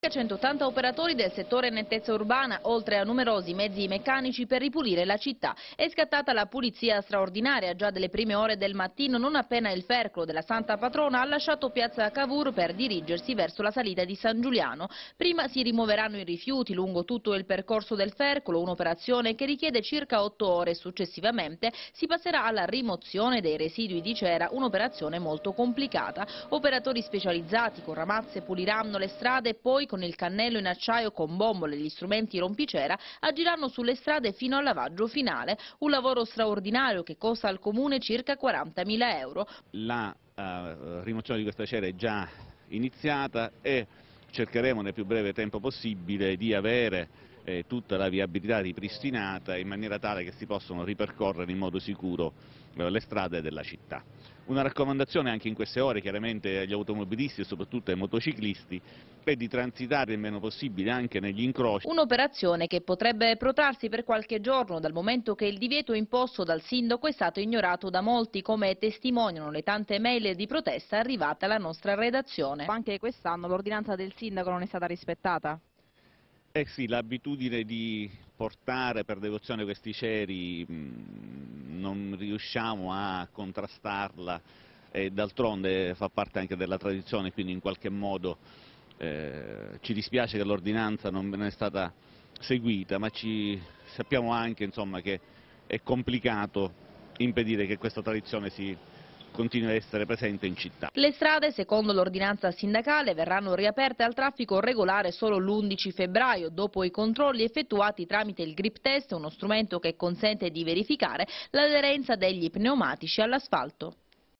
180 operatori del settore nettezza urbana, oltre a numerosi mezzi meccanici per ripulire la città. È scattata la pulizia straordinaria già delle prime ore del mattino, non appena il fercolo della Santa Patrona ha lasciato piazza Cavour per dirigersi verso la salita di San Giuliano. Prima si rimuoveranno i rifiuti lungo tutto il percorso del fercolo, un'operazione che richiede circa 8 ore. Successivamente si passerà alla rimozione dei residui di cera, un'operazione molto complicata. Operatori specializzati con ramazze puliranno le strade e poi con il cannello in acciaio con bombole e gli strumenti rompicera agiranno sulle strade fino al lavaggio finale, un lavoro straordinario che costa al Comune circa 40.000 euro. La uh, rimozione di questa cera è già iniziata e cercheremo nel più breve tempo possibile di avere eh, tutta la viabilità ripristinata in maniera tale che si possano ripercorrere in modo sicuro eh, le strade della città. Una raccomandazione anche in queste ore chiaramente agli automobilisti e soprattutto ai motociclisti è di transitare il meno possibile anche negli incroci. Un'operazione che potrebbe protrarsi per qualche giorno dal momento che il divieto imposto dal sindaco è stato ignorato da molti come testimoniano le tante mail di protesta arrivate alla nostra redazione. Anche quest'anno l'ordinanza del sindaco non è stata rispettata? Eh sì, l'abitudine di portare per devozione questi ceri mh, non riusciamo a contrastarla e d'altronde fa parte anche della tradizione, quindi in qualche modo eh, ci dispiace che l'ordinanza non è stata seguita, ma ci, sappiamo anche insomma, che è complicato impedire che questa tradizione si continui a essere presente in città. Le strade, secondo l'ordinanza sindacale, verranno riaperte al traffico regolare solo l'11 febbraio, dopo i controlli effettuati tramite il grip test, uno strumento che consente di verificare l'aderenza degli pneumatici all'asfalto.